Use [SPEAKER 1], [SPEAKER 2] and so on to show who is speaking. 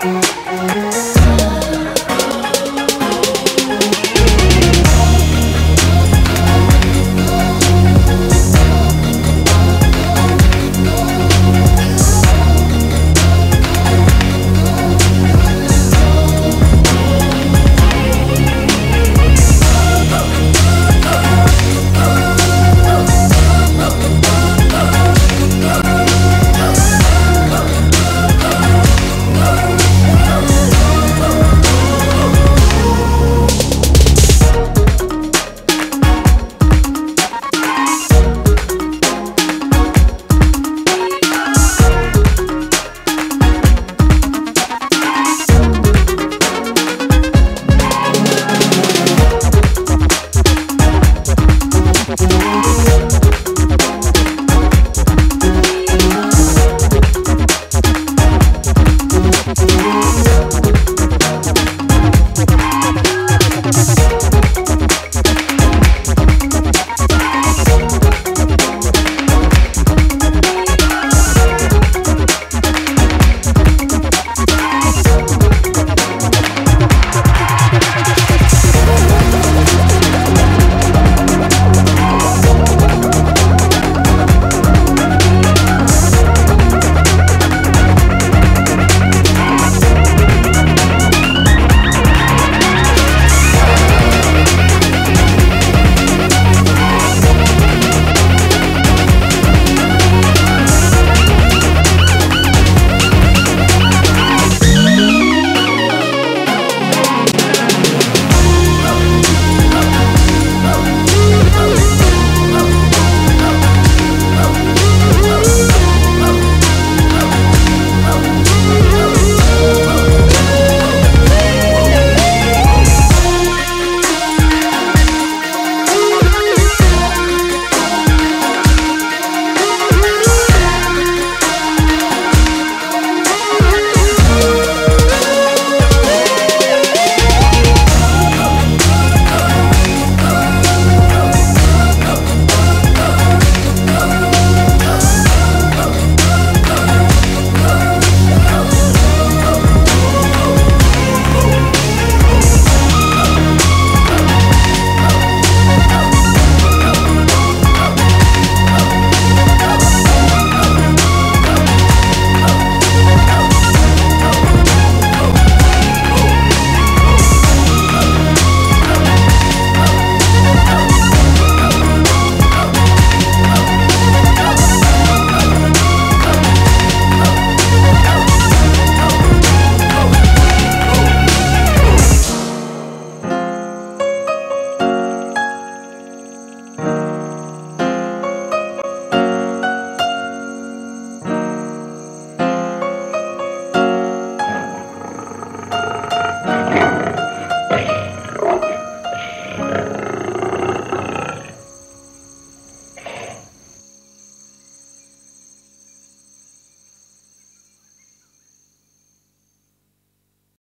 [SPEAKER 1] Thank We'll